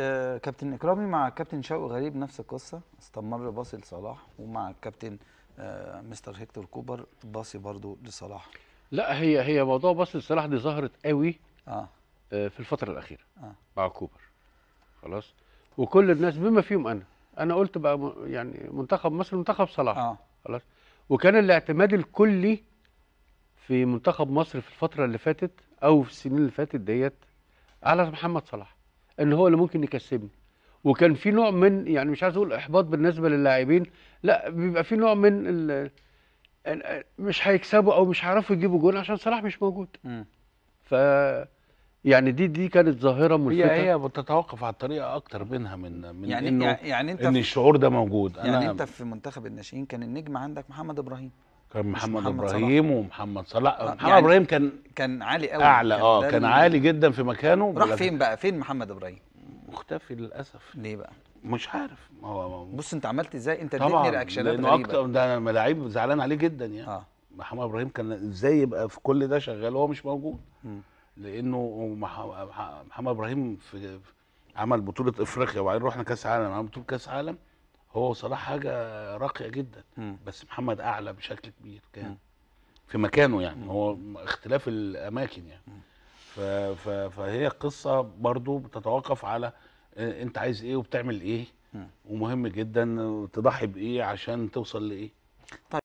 آه، كابتن إكرامي مع كابتن شوقي غريب نفس القصة استمر باصي لصلاح ومع الكابتن آه، مستر هيكتور كوبر باصي برضو لصلاح. لا هي هي موضوع باصي لصلاح دي ظهرت قوي آه. آه، في الفترة الأخيرة آه. مع كوبر. خلاص؟ وكل الناس بما فيهم أنا أنا قلت بقى يعني منتخب مصر منتخب صلاح. آه. خلاص؟ وكان الاعتماد الكلي في منتخب مصر في الفترة اللي فاتت أو في السنين اللي فاتت ديت على محمد صلاح. إن هو اللي ممكن يكسبني. وكان في نوع من يعني مش عايز أقول إحباط بالنسبة للاعبين لا بيبقى في نوع من ال مش هيكسبوا أو مش هيعرفوا يجيبوا جول عشان صلاح مش موجود. مم. ف يعني دي دي كانت ظاهرة ملفتة. هي هي بتتوقف على الطريقة أكتر منها من من يعني إنه يعني أنت إن الشعور ده موجود. يعني أنا أنت في منتخب الناشئين كان النجم عندك محمد إبراهيم. كان محمد, محمد صلاح. إبراهيم ومحمد صلاح. آه، محمد يعني إبراهيم كان كان عالي قوي. أعلى آه كان ال- عالي جدا في مكانه راح فين بقى؟ فين محمد إبراهيم؟ مختفي للأسف. ليه بقى؟ مش عارف. ما هو بص أنت عملت إزاي؟ أنت اديتني رياكشنات غريبة؟ أكتر ده أنا لعيب زعلان عليه جدا يعني. آه. محمد إبراهيم كان إزاي يبقى في كل ده شغال وهو مش موجود؟ مم. لأنه مح- مح- محمد إبراهيم في في- عمل بطولة إفريقيا وبعدين رحنا كأس عالم عمل بطولة كأس عالم. هو صلاح حاجة راقية جدا مم. بس محمد أعلى بشكل كبير. كان في مكانه يعني هو اختلاف الأماكن يعني ف ف فهي قصة برضو بتتوقف على أنت عايز إيه وبتعمل إيه. ومهم جدا تضحي بإيه عشان توصل لإيه